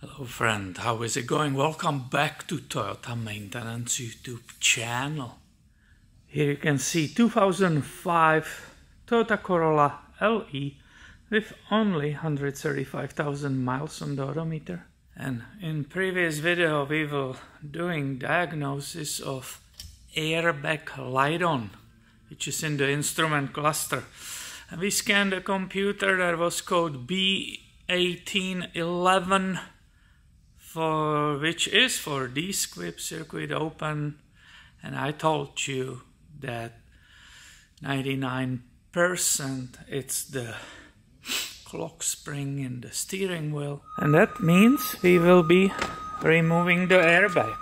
Hello friend, how is it going? Welcome back to Toyota Maintenance YouTube channel. Here you can see 2005 Toyota Corolla LE with only 135,000 miles on the odometer. And in previous video we were doing diagnosis of airbag light on, which is in the instrument cluster. And we scanned the computer that was code B1811 for which is for D-squib circuit open and I told you that 99% it's the clock spring in the steering wheel. And that means we will be removing the airbag.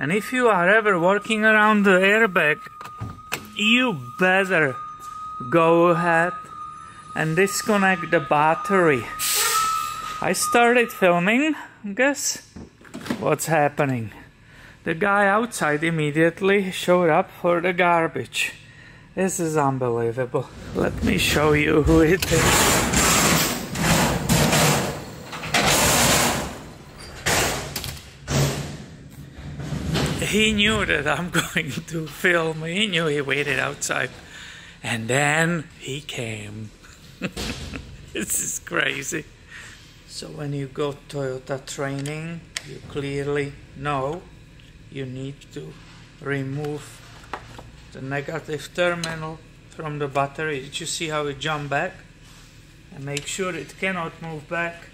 And if you are ever working around the airbag you better go ahead and disconnect the battery. I started filming guess what's happening? The guy outside immediately showed up for the garbage. This is unbelievable. Let me show you who it is. He knew that I'm going to film. He knew he waited outside. And then he came. this is crazy. So when you go Toyota training, you clearly know you need to remove the negative terminal from the battery. Did you see how it jumped back? And make sure it cannot move back.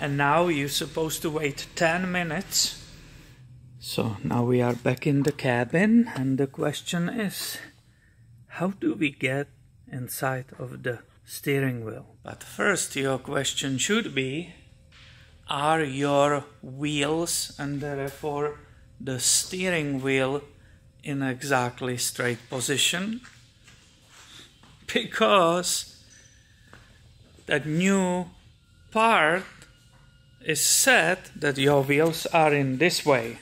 And now you're supposed to wait 10 minutes. So now we are back in the cabin and the question is, how do we get inside of the steering wheel. But first, your question should be Are your wheels and therefore the steering wheel in exactly straight position? Because that new part is set that your wheels are in this way.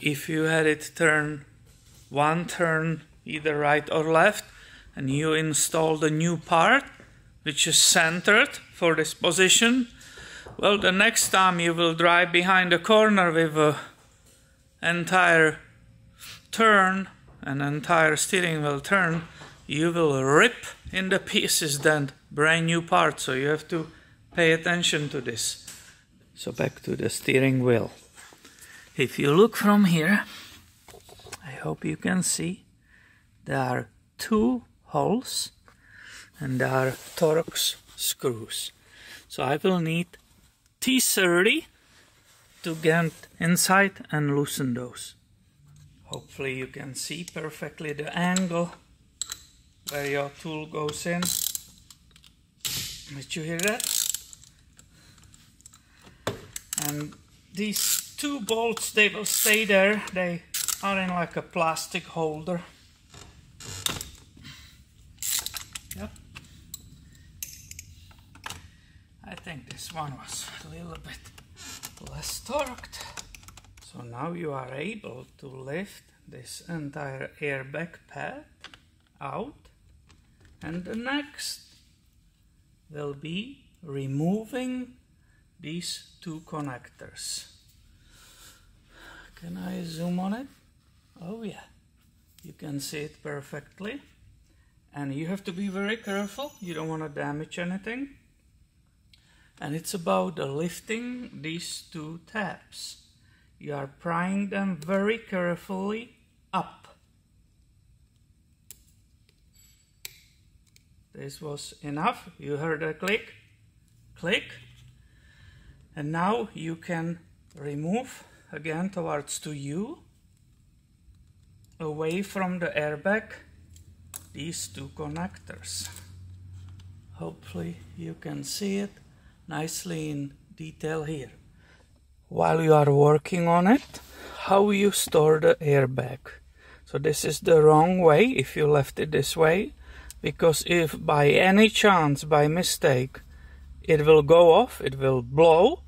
If you had it turn one turn either right or left, and you install the new part which is centered for this position. Well the next time you will drive behind the corner with a entire turn an entire steering wheel turn you will rip in the pieces then brand new part. So you have to pay attention to this. So back to the steering wheel. If you look from here I hope you can see there are two holes and there are Torx screws. So I will need T30 to get inside and loosen those. Hopefully you can see perfectly the angle where your tool goes in. Did you hear that? And these two bolts, they will stay there. They are in like a plastic holder. think one was a little bit less torqued. So now you are able to lift this entire airbag pad out and the next will be removing these two connectors. Can I zoom on it? Oh yeah, you can see it perfectly. And you have to be very careful, you don't want to damage anything and it's about lifting these two tabs. You are prying them very carefully up. This was enough. You heard a click, click. And now you can remove again towards to you, away from the airbag, these two connectors. Hopefully you can see it nicely in detail here. While you are working on it, how you store the airbag. So this is the wrong way if you left it this way, because if by any chance, by mistake, it will go off, it will blow,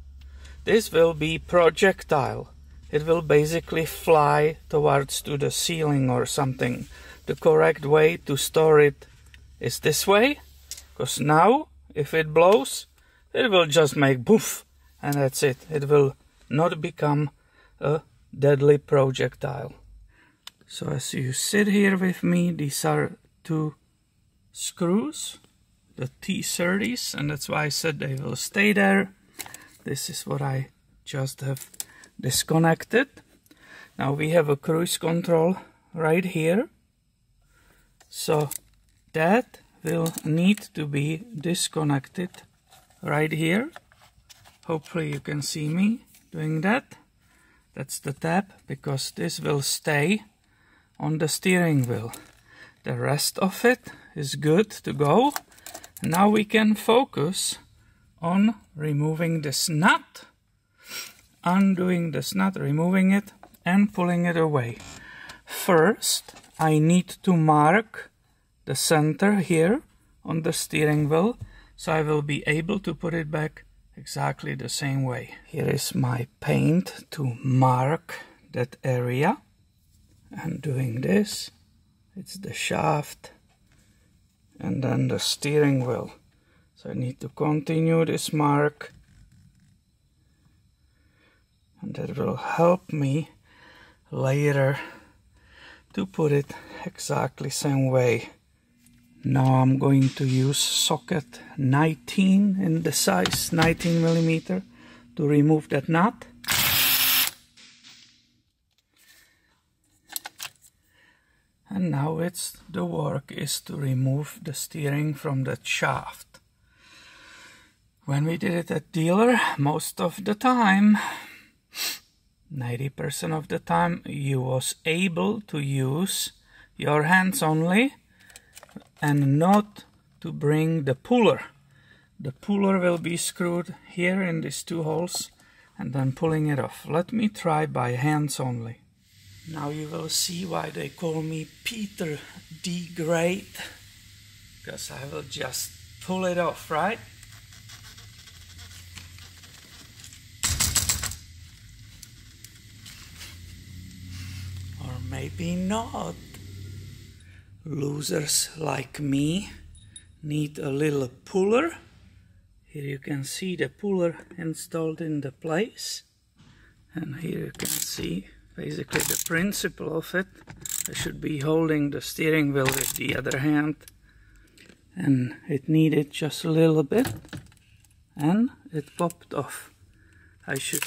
this will be projectile. It will basically fly towards to the ceiling or something. The correct way to store it is this way, because now if it blows, it will just make poof and that's it. It will not become a deadly projectile. So as you sit here with me, these are two screws, the T30s, and that's why I said they will stay there. This is what I just have disconnected. Now we have a cruise control right here. So that will need to be disconnected right here. Hopefully you can see me doing that. That's the tab because this will stay on the steering wheel. The rest of it is good to go. Now we can focus on removing this nut, undoing this nut, removing it and pulling it away. First, I need to mark the center here on the steering wheel so I will be able to put it back exactly the same way. Here is my paint to mark that area. And doing this it's the shaft and then the steering wheel. So I need to continue this mark. And that will help me later to put it exactly same way now I'm going to use socket 19 in the size 19 millimeter to remove that nut and now it's the work is to remove the steering from that shaft. When we did it at dealer most of the time 90% of the time you was able to use your hands only and not to bring the puller the puller will be screwed here in these two holes and then pulling it off let me try by hands only now you will see why they call me Peter the Great. Because I will just pull it off, right? Or maybe not. Losers like me need a little puller. Here you can see the puller installed in the place. And here you can see basically the principle of it. I should be holding the steering wheel with the other hand and it needed just a little bit and it popped off. I should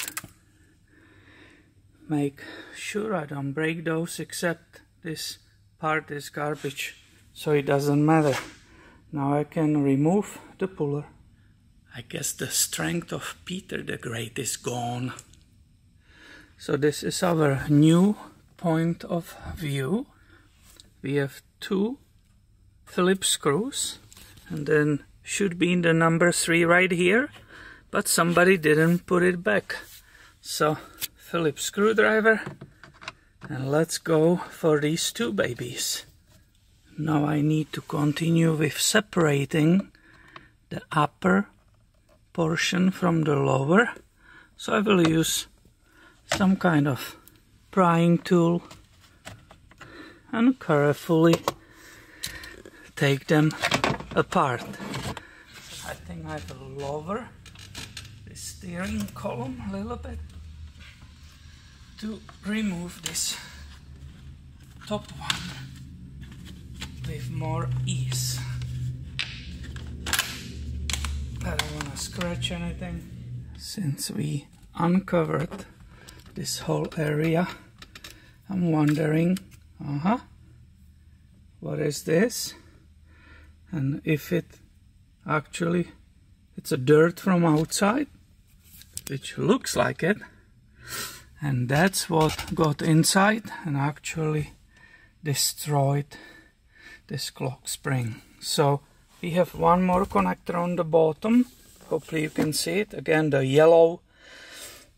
make sure I don't break those except this part is garbage so it doesn't matter. Now I can remove the puller. I guess the strength of Peter the Great is gone. So this is our new point of view. We have two Phillips screws and then should be in the number three right here, but somebody didn't put it back. So Phillips screwdriver and let's go for these two babies. Now I need to continue with separating the upper portion from the lower. So I will use some kind of prying tool and carefully take them apart. I think I will lower the steering column a little bit to remove this top one with more ease. I don't want to scratch anything since we uncovered this whole area. I'm wondering, uh-huh, what is this? And if it actually, it's a dirt from outside, which looks like it. And that's what got inside and actually destroyed this clock spring. So we have one more connector on the bottom. Hopefully you can see it. Again, the yellow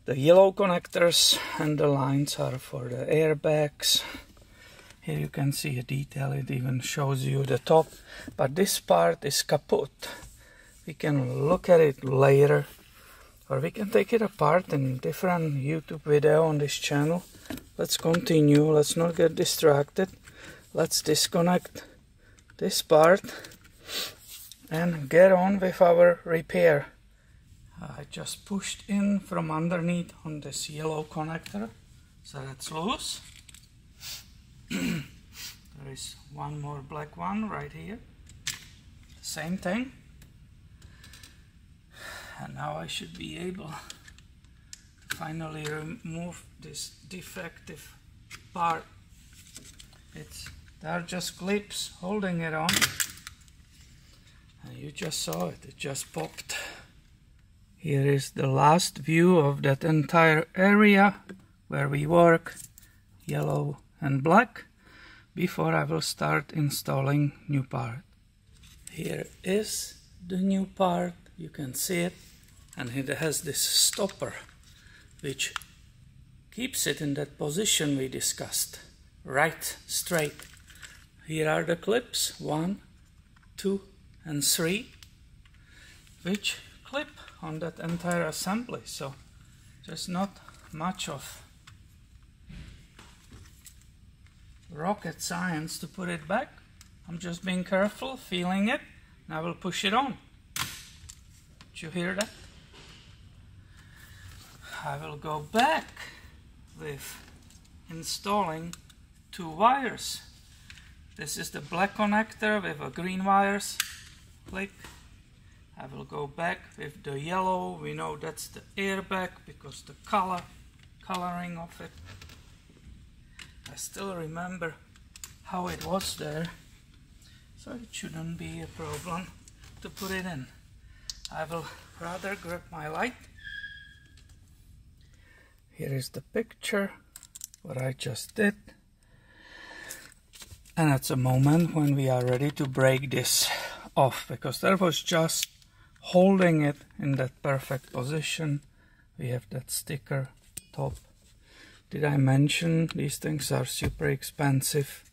the yellow connectors and the lines are for the airbags here you can see a detail it even shows you the top but this part is kaput we can look at it later or we can take it apart in different youtube video on this channel. Let's continue. Let's not get distracted. Let's disconnect this part and get on with our repair. I just pushed in from underneath on this yellow connector so that's loose. There is one more black one right here. Same thing and now I should be able to finally remove this defective part. It's there are just clips holding it on. And you just saw it. It just popped. Here is the last view of that entire area where we work yellow and black before I will start installing new part. Here is the new part. You can see it and it has this stopper which keeps it in that position we discussed. Right straight. Here are the clips. One two and three which clip on that entire assembly. So there's not much of rocket science to put it back. I'm just being careful feeling it and I will push it on. Did you hear that I will go back with installing two wires. This is the black connector with a green wires. Click. I will go back with the yellow. We know that's the airbag because the color coloring of it. I still remember how it was there so it shouldn't be a problem to put it in. I will rather grab my light here is the picture what I just did. And it's a moment when we are ready to break this off because there was just holding it in that perfect position. We have that sticker top. Did I mention these things are super expensive?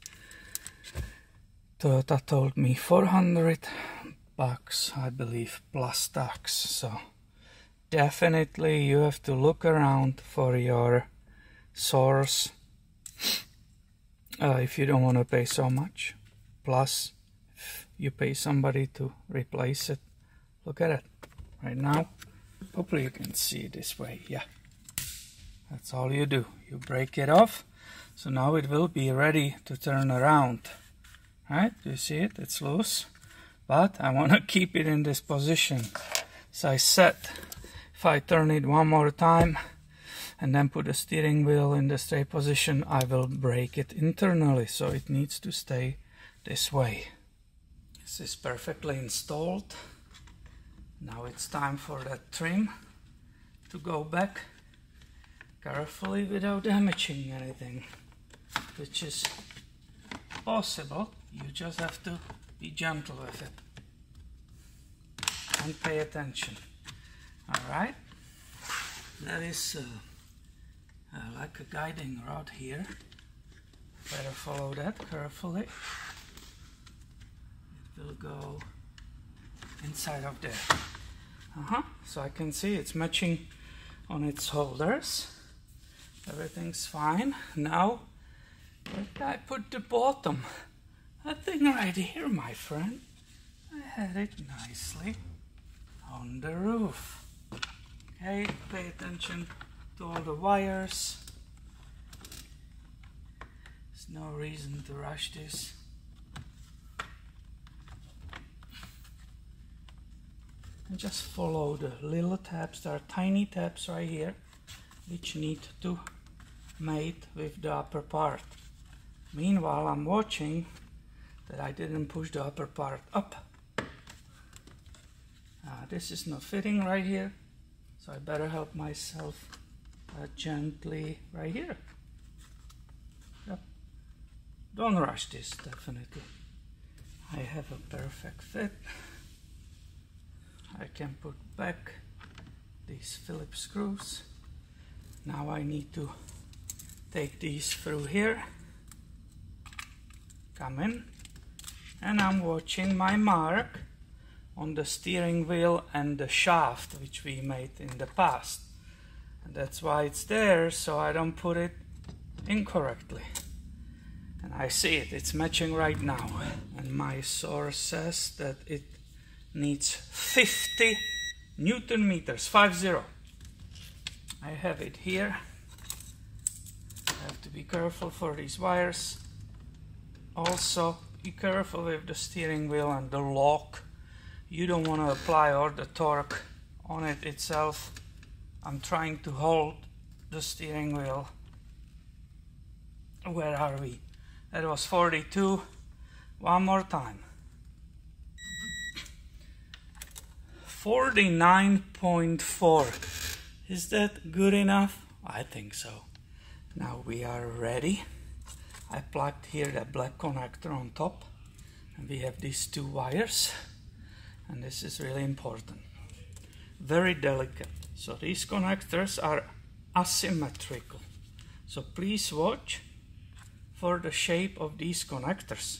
Toyota told me 400 bucks I believe plus tax so definitely you have to look around for your source uh, if you don't want to pay so much. Plus you pay somebody to replace it look at it. Right now hopefully you can see this way yeah. That's all you do. You break it off. So now it will be ready to turn around. Right? You see it? It's loose. But I want to keep it in this position. So I said if I turn it one more time and then put the steering wheel in the straight position I will break it internally so it needs to stay this way. This is perfectly installed. Now it's time for that trim to go back carefully without damaging anything which is possible. You just have to be gentle with it and pay attention all right. That is uh, uh, like a guiding rod here. Better follow that carefully. It will go inside of there. Uh-huh. So I can see it's matching on its holders. Everything's fine. Now I put the bottom that thing right here my friend. I had it nicely on the roof okay pay attention to all the wires. There's no reason to rush this. And just follow the little tabs. There are tiny tabs right here which need to mate with the upper part. Meanwhile I'm watching that I didn't push the upper part up. Uh, this is not fitting right here so I better help myself uh, gently right here. Yep. don't rush this definitely. I have a perfect fit. I can put back these Phillips screws. Now I need to take these through here, come in, and I'm watching my mark on the steering wheel and the shaft which we made in the past. And that's why it's there, so I don't put it incorrectly. And I see it, it's matching right now. And my source says that it needs 50 Newton meters, 5-0. I have it here. I have to be careful for these wires. Also, be careful with the steering wheel and the lock. You don't want to apply all the torque on it itself. I'm trying to hold the steering wheel. Where are we? That was 42. One more time. 49.4. Is that good enough? I think so. Now we are ready. I plugged here the black connector on top and we have these two wires and this is really important. Very delicate. So these connectors are asymmetrical. So please watch for the shape of these connectors.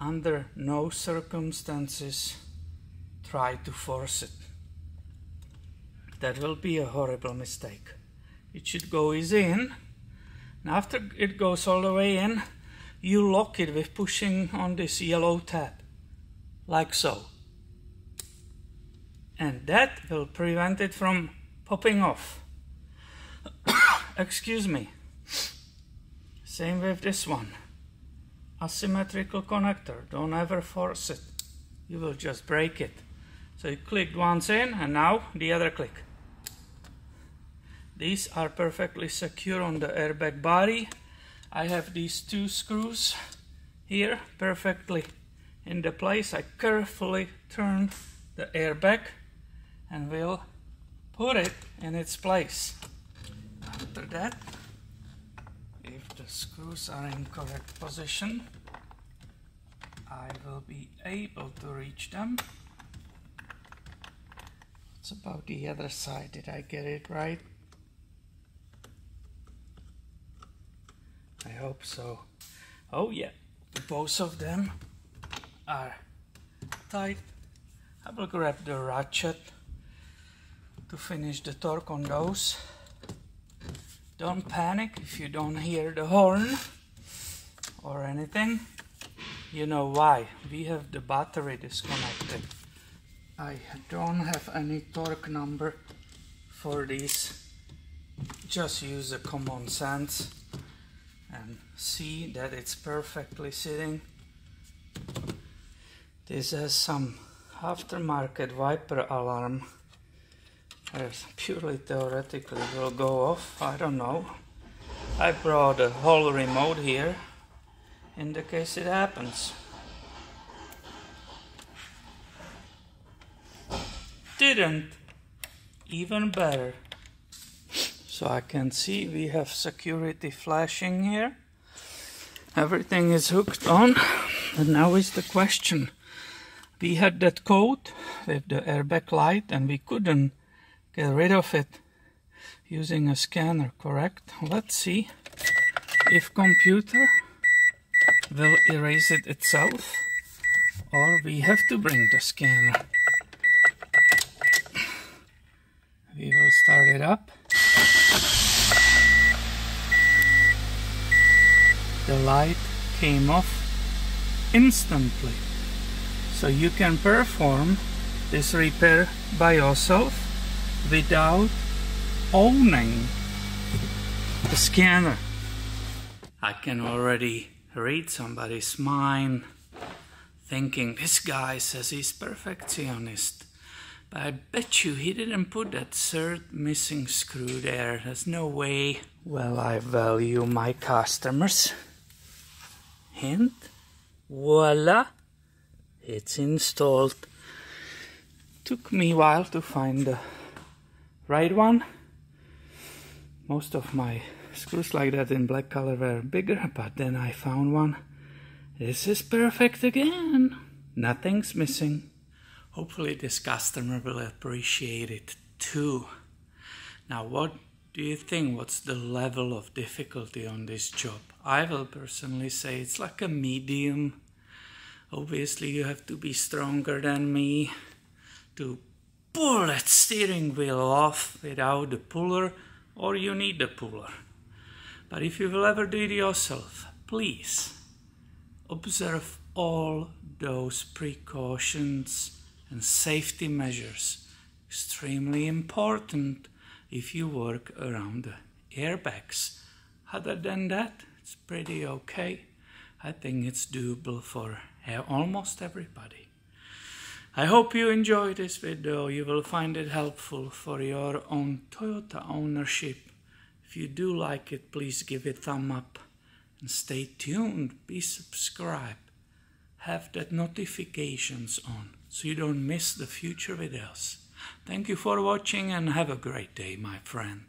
Under no circumstances try to force it. That will be a horrible mistake. It should go easy in. And after it goes all the way in, you lock it with pushing on this yellow tab, like so. And that will prevent it from popping off. Excuse me. Same with this one. Asymmetrical connector, don't ever force it. You will just break it. So you clicked once in and now the other click. These are perfectly secure on the airbag body. I have these two screws here perfectly in the place. I carefully turn the airbag and we'll put it in its place. After that, if the screws are in correct position, I will be able to reach them. It's about the other side. Did I get it right? I hope so. Oh yeah, both of them are tight. I will grab the ratchet to finish the torque on those. Don't panic if you don't hear the horn or anything. You know why. We have the battery disconnected. I don't have any torque number for these. Just use a common sense and see that it's perfectly sitting. This has some aftermarket Viper alarm. Purely theoretically will go off, I don't know. I brought a whole remote here in the case it happens. Didn't. Even better. So I can see we have security flashing here. Everything is hooked on. And now is the question. We had that code with the airbag light and we couldn't get rid of it using a scanner, correct? Let's see if computer will erase it itself or we have to bring the scanner. We will start it up. The light came off instantly. So you can perform this repair by yourself without owning the scanner. I can already read somebody's mind thinking this guy says he's perfectionist. But I bet you he didn't put that third missing screw there. There's no way. Well, I value my customers. Hint. Voila. It's installed. Took me a while to find the right one. Most of my screws like that in black color were bigger, but then I found one. This is perfect again. Nothing's missing. Hopefully this customer will appreciate it too. Now what do you think what's the level of difficulty on this job? I will personally say it's like a medium. Obviously you have to be stronger than me to pull that steering wheel off without the puller or you need the puller. But if you will ever do it yourself, please observe all those precautions and safety measures extremely important if you work around the airbags. Other than that, it's pretty okay. I think it's doable for almost everybody. I hope you enjoyed this video. You will find it helpful for your own Toyota ownership. If you do like it, please give it thumb up and stay tuned. Be subscribed. Have that notifications on so you don't miss the future videos. Thank you for watching and have a great day, my friend.